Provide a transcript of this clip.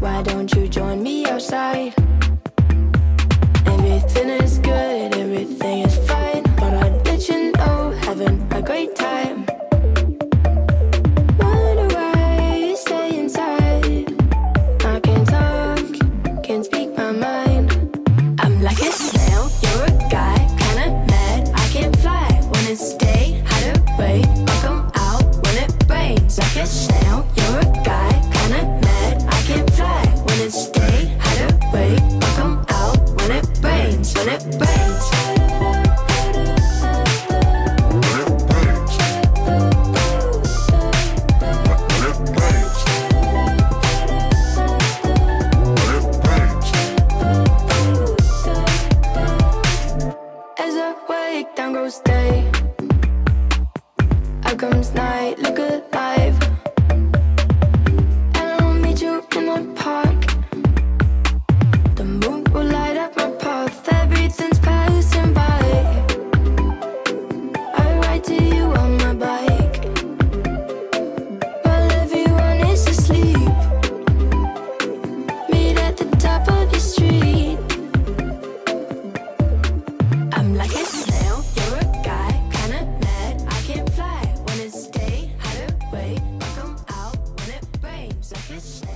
Why don't you join me outside? Everything is good, everything is fine. But I let you know, having a great time. when it rains. down grows day. Out comes night, look alive. Yes.